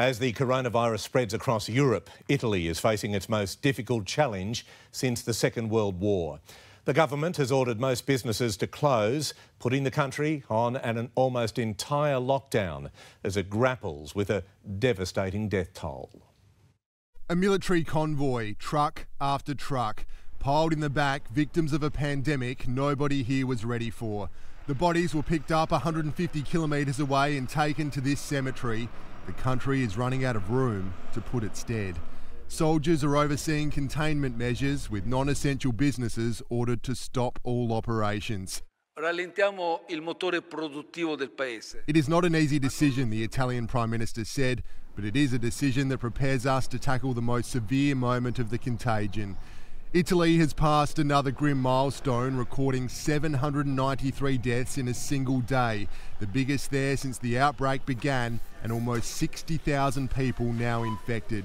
As the coronavirus spreads across Europe, Italy is facing its most difficult challenge since the Second World War. The government has ordered most businesses to close, putting the country on an almost entire lockdown as it grapples with a devastating death toll. A military convoy, truck after truck, piled in the back, victims of a pandemic nobody here was ready for. The bodies were picked up 150 kilometres away and taken to this cemetery the country is running out of room to put its dead. Soldiers are overseeing containment measures with non essential businesses ordered to stop all operations. It is not an easy decision, the Italian Prime Minister said, but it is a decision that prepares us to tackle the most severe moment of the contagion. Italy has passed another grim milestone, recording 793 deaths in a single day, the biggest there since the outbreak began, and almost 60,000 people now infected.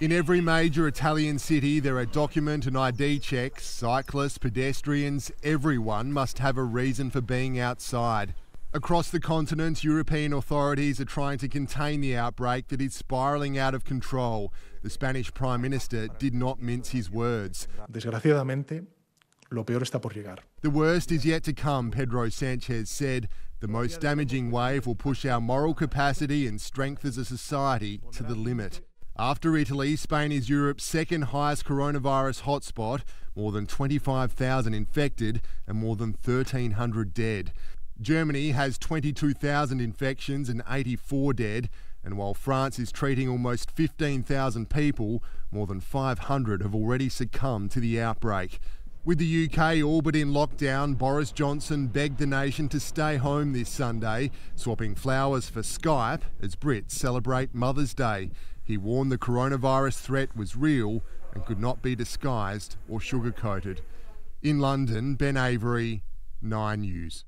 In every major Italian city, there are document and ID checks. Cyclists, pedestrians, everyone must have a reason for being outside. Across the continent, European authorities are trying to contain the outbreak that is spiralling out of control. The Spanish Prime Minister did not mince his words. Desgraciadamente, lo peor está por llegar. The worst is yet to come, Pedro Sanchez said. The most damaging wave will push our moral capacity and strength as a society to the limit. After Italy, Spain is Europe's second highest coronavirus hotspot, more than 25,000 infected and more than 1,300 dead. Germany has 22,000 infections and 84 dead, and while France is treating almost 15,000 people, more than 500 have already succumbed to the outbreak. With the UK all but in lockdown, Boris Johnson begged the nation to stay home this Sunday, swapping flowers for Skype as Brits celebrate Mother's Day. He warned the coronavirus threat was real and could not be disguised or sugarcoated. In London, Ben Avery, 9 News.